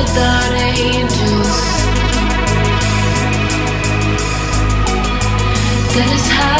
without angels. That is how.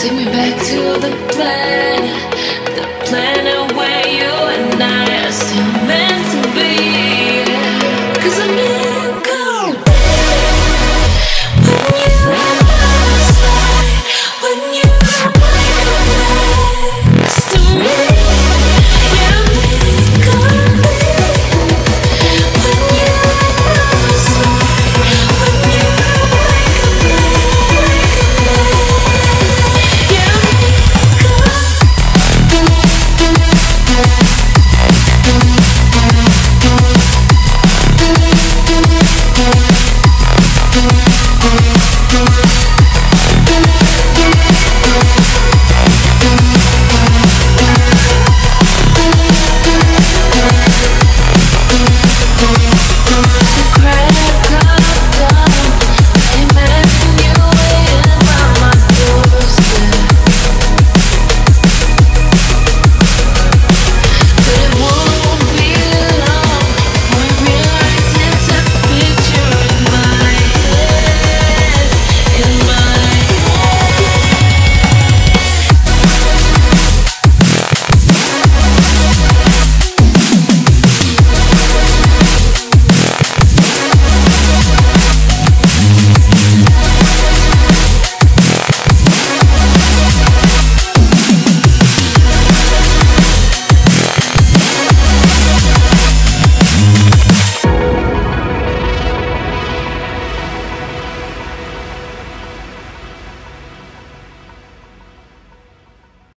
Take me back to the planet,